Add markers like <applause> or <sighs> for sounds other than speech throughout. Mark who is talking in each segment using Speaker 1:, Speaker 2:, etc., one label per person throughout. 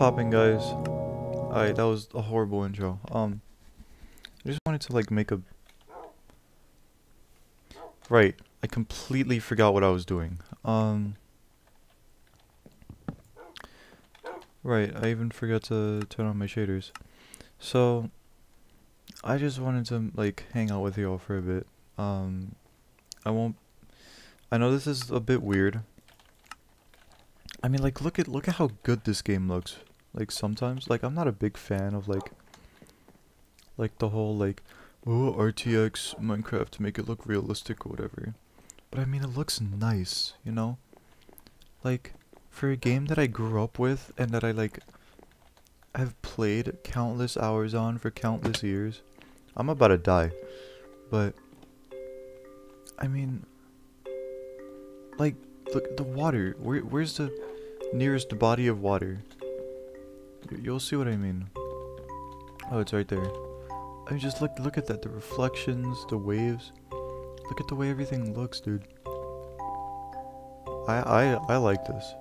Speaker 1: popping, guys? Alright, that was a horrible intro. Um, I just wanted to like make a. Right, I completely forgot what I was doing. Um. Right, I even forgot to turn on my shaders. So, I just wanted to like hang out with y'all for a bit. Um, I won't. I know this is a bit weird. I mean, like, look at look at how good this game looks. Like sometimes, like I'm not a big fan of like, like the whole like, oh RTX Minecraft to make it look realistic or whatever. But I mean, it looks nice, you know. Like, for a game that I grew up with and that I like, have played countless hours on for countless years. I'm about to die, but I mean, like, look the water. Where where's the nearest body of water? You'll see what I mean. Oh, it's right there. I mean, just look look at that. The reflections, the waves. Look at the way everything looks, dude. I I I like this.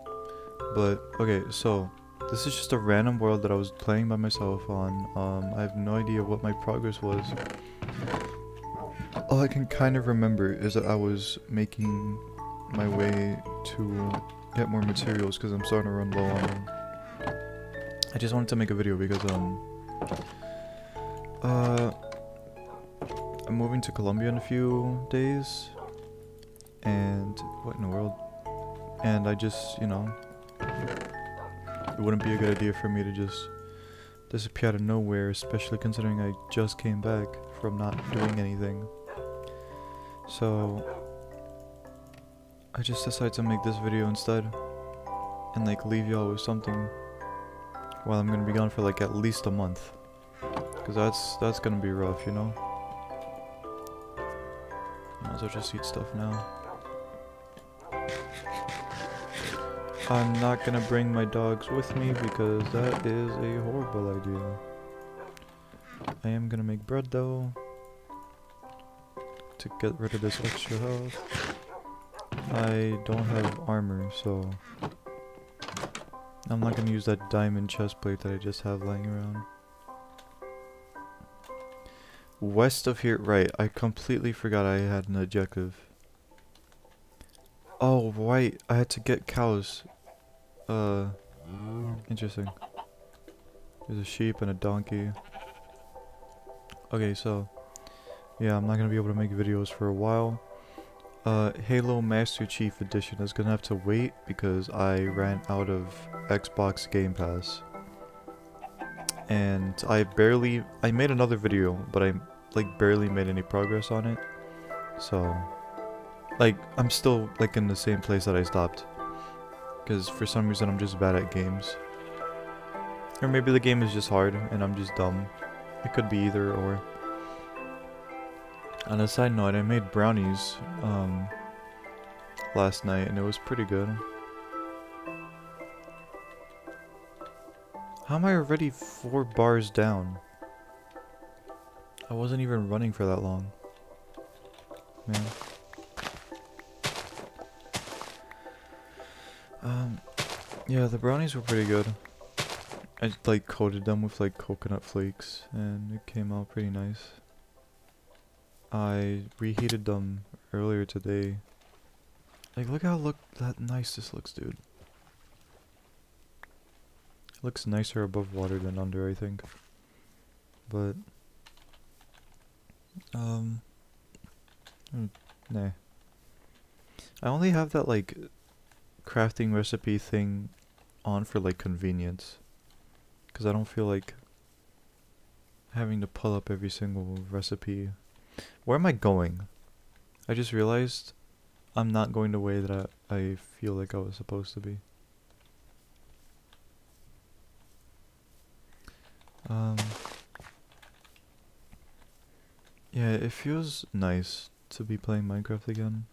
Speaker 1: But okay, so this is just a random world that I was playing by myself on. Um, I have no idea what my progress was. All I can kind of remember is that I was making my way to get more materials because I'm starting to run low on them. I just wanted to make a video because um uh I'm moving to Colombia in a few days. And what in the world? And I just you know it wouldn't be a good idea for me to just disappear out of nowhere especially considering I just came back from not doing anything. So I just decided to make this video instead and like leave y'all with something while I'm gonna be gone for like at least a month. Cause that's that's gonna be rough, you know? Might as well just eat stuff now. I'm not gonna bring my dogs with me because that is a horrible idea. I am gonna make bread though. To get rid of this extra health. I don't have armor, so I'm not gonna use that diamond chest plate that I just have lying around. West of here, right, I completely forgot I had an objective. Oh, right, I had to get cows. Uh, interesting. There's a sheep and a donkey. Okay, so, yeah, I'm not gonna be able to make videos for a while. Uh, Halo Master Chief Edition is gonna have to wait because I ran out of Xbox Game Pass. And I barely, I made another video, but I like barely made any progress on it. So, like, I'm still like in the same place that I stopped. Because for some reason I'm just bad at games. Or maybe the game is just hard and I'm just dumb. It could be either or. On a side note, I made brownies um, last night and it was pretty good. How am I already four bars down? I wasn't even running for that long. Man. Um, yeah, the brownies were pretty good. I like coated them with like coconut flakes and it came out pretty nice. I reheated them earlier today. Like, look how look that nice this looks, dude. It looks nicer above water than under, I think. But, um, mm, nah. I only have that, like, crafting recipe thing on for, like, convenience. Because I don't feel like having to pull up every single recipe where am I going? I just realized I'm not going the way that I, I feel like I was supposed to be. Um, yeah, it feels nice to be playing Minecraft again.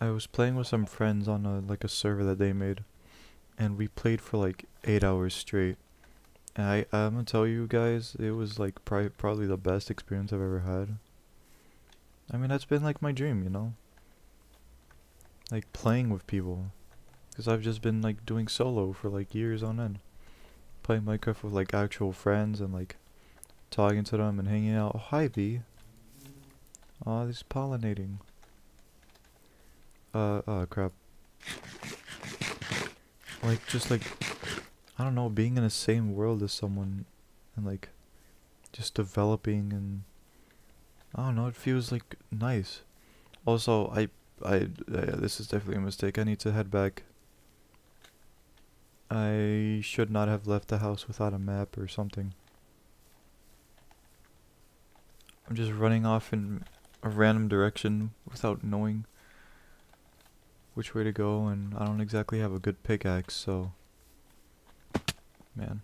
Speaker 1: I was playing with some friends on a like a server that they made, and we played for like eight hours straight. I I'm gonna tell you guys, it was like pri probably the best experience I've ever had. I mean, that's been like my dream, you know. Like playing with people, Because I've just been like doing solo for like years on end. Playing Minecraft with like actual friends and like talking to them and hanging out. Oh, hi bee. Oh, this pollinating. Uh, oh crap. Like, just like, I don't know, being in the same world as someone and like, just developing and, I don't know, it feels like nice. Also, I, I, uh, this is definitely a mistake. I need to head back. I should not have left the house without a map or something. I'm just running off in a random direction without knowing which way to go and I don't exactly have a good pickaxe so man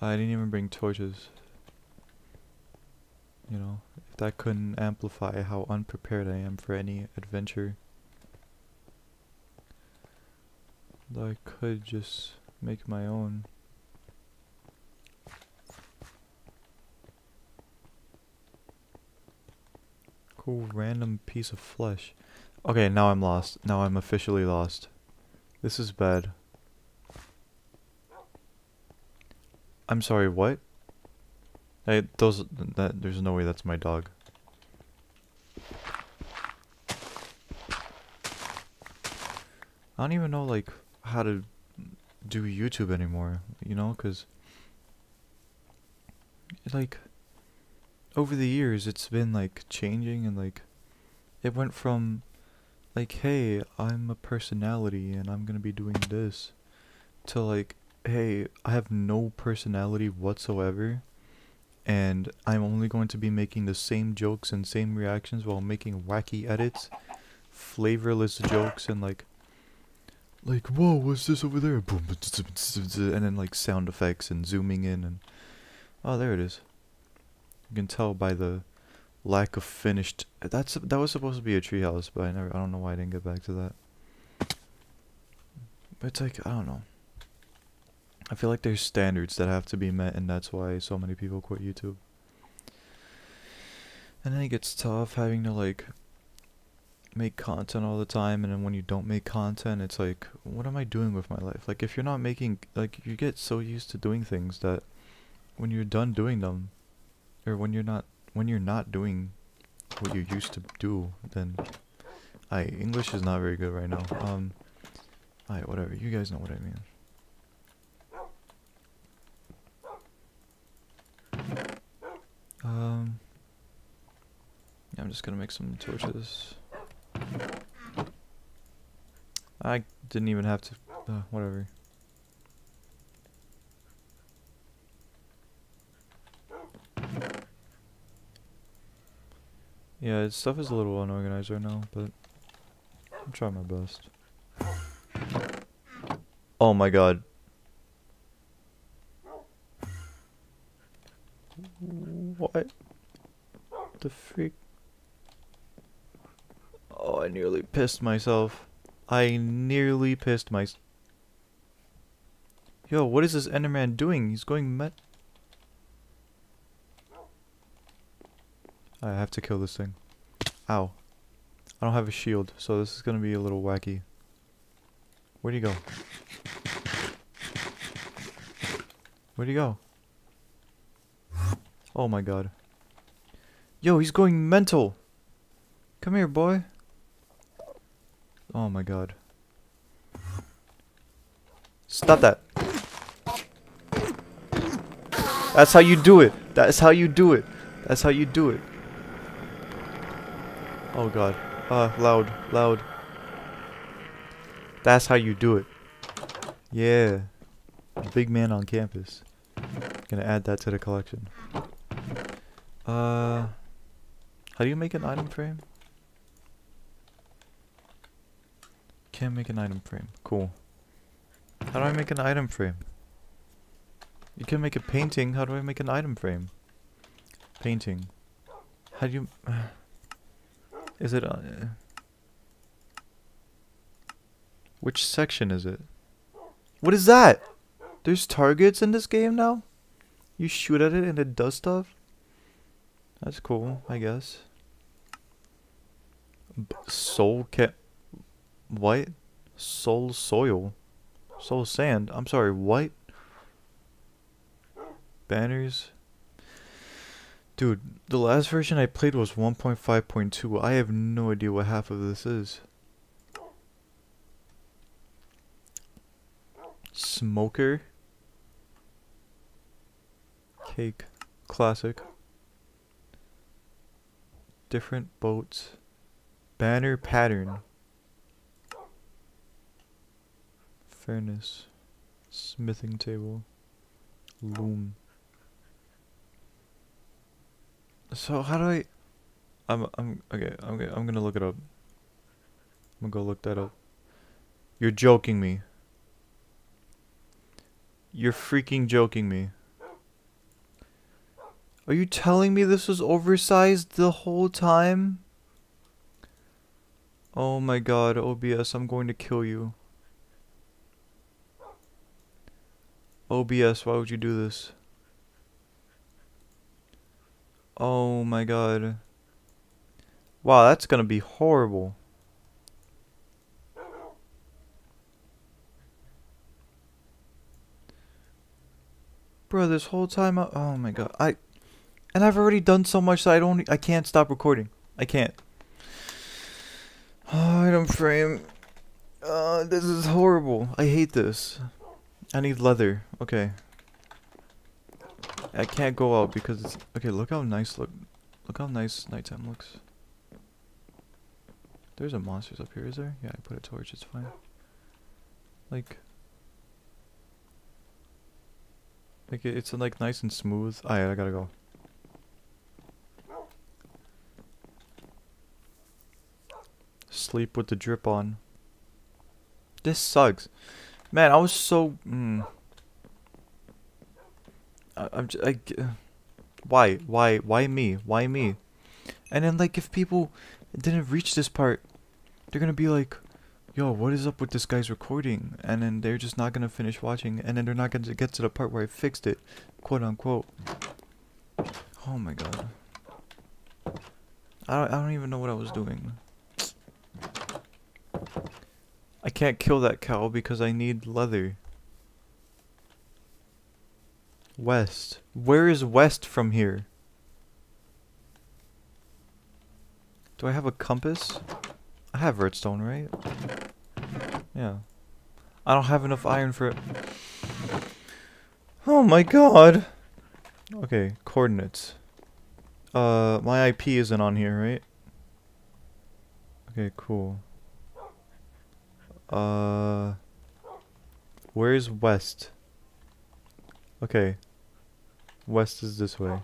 Speaker 1: I didn't even bring torches you know if that couldn't amplify how unprepared I am for any adventure I could just make my own Cool random piece of flesh. Okay, now I'm lost. Now I'm officially lost. This is bad. I'm sorry, what? Hey, those that there's no way that's my dog. I don't even know like how to do YouTube anymore, you know, cuz like over the years it's been like changing and like it went from like hey i'm a personality and i'm gonna be doing this to like hey i have no personality whatsoever and i'm only going to be making the same jokes and same reactions while making wacky edits flavorless jokes and like like whoa what's this over there and then like sound effects and zooming in and oh there it is you can tell by the lack of finished. That's that was supposed to be a treehouse, but I never. I don't know why I didn't get back to that. But it's like I don't know. I feel like there's standards that have to be met, and that's why so many people quit YouTube. And then it gets tough having to like make content all the time, and then when you don't make content, it's like, what am I doing with my life? Like if you're not making, like you get so used to doing things that when you're done doing them, or when you're not when you're not doing what you used to do, then I English is not very good right now. Um, alright, whatever. You guys know what I mean. I'm just gonna make some torches. I didn't even have to. Uh, whatever. Yeah, stuff is a little unorganized right now, but I'm trying my best. Oh my god. What? The freak? I nearly pissed myself. I nearly pissed my... Yo, what is this Enderman doing? He's going met... I have to kill this thing. Ow. I don't have a shield, so this is gonna be a little wacky. Where'd he go? Where'd he go? Oh my god. Yo, he's going mental! Come here, boy. Oh my god. Stop that. That's how you do it. That's how you do it. That's how you do it. Oh god. Ah, uh, loud, loud. That's how you do it. Yeah. Big man on campus. Gonna add that to the collection. Uh, how do you make an item frame? Can't make an item frame. Cool. How do I make an item frame? You can make a painting. How do I make an item frame? Painting. How do you... <sighs> Is it... Uh, which section is it? What is that? There's targets in this game now? You shoot at it and it does stuff? That's cool, I guess. B soul can What? Soul soil. Soul sand. I'm sorry, white? Banners. Dude, the last version I played was 1.5.2. I have no idea what half of this is. Smoker. Cake. Classic. Different boats. Banner pattern. Fairness. Smithing table. Loom. So how do I I'm I'm okay, okay, I'm gonna look it up. I'm gonna go look that up. You're joking me. You're freaking joking me. Are you telling me this was oversized the whole time? Oh my god, OBS, I'm going to kill you. OBS, why would you do this? Oh my god. Wow, that's gonna be horrible. Bro, this whole time, I, oh my god, I, and I've already done so much that I don't, I can't stop recording. I can't. Oh, <sighs> item frame. Uh, this is horrible. I hate this. I need leather. Okay. I can't go out because it's okay. Look how nice look. Look how nice nighttime looks. There's a monsters up here, is there? Yeah, I put a torch. It's fine. Like, like it's like nice and smooth. Ah, yeah, I gotta go. Sleep with the drip on. This sucks. Man, I was so. Mm, I, I'm just, I, why, why, why me? Why me? And then like if people didn't reach this part, they're gonna be like, yo, what is up with this guy's recording? And then they're just not gonna finish watching, and then they're not gonna get to the part where I fixed it, quote unquote. Oh my god. I don't, I don't even know what I was doing. I can't kill that cow because I need leather. West. Where is west from here? Do I have a compass? I have redstone, right? Yeah. I don't have enough iron for it. Oh my god! Okay, coordinates. Uh, my IP isn't on here, right? Okay, cool. Uh, where's west? Okay, west is this way.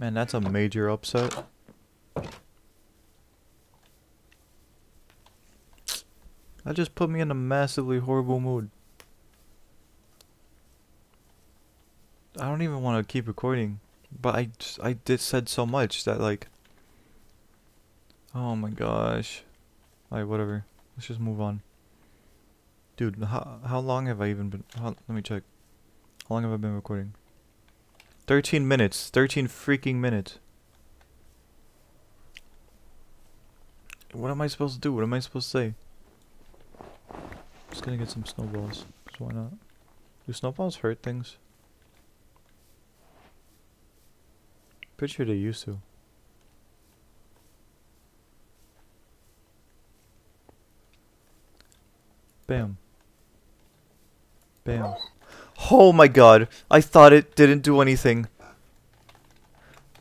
Speaker 1: Man, that's a major upset. That just put me in a massively horrible mood. I don't even want to keep recording. But I, I did said so much that like, oh my gosh. Alright, whatever. Let's just move on. Dude, how, how long have I even been, how, let me check. How long have I been recording? 13 minutes. 13 freaking minutes. What am I supposed to do? What am I supposed to say? I'm Just gonna get some snowballs. Cause why not? Do snowballs hurt things? Pretty sure they used to. Bam. Bam. Oh my god. I thought it didn't do anything.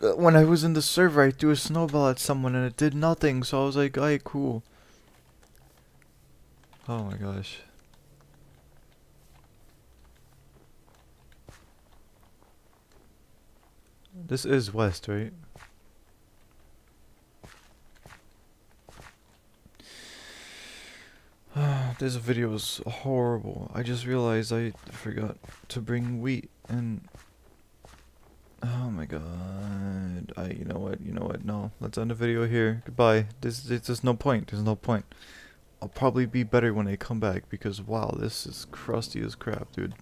Speaker 1: When I was in the server, I threw a snowball at someone and it did nothing. So I was like, alright, cool. Oh my gosh. This is west, right? <sighs> this video is horrible. I just realized I forgot to bring wheat and oh my god. I you know what, you know what, no. Let's end the video here. Goodbye. This there's no point. There's no point. I'll probably be better when I come back because wow, this is crusty as crap, dude.